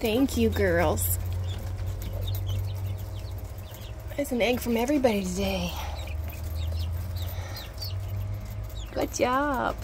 Thank you, girls. There's an egg from everybody today. Good job.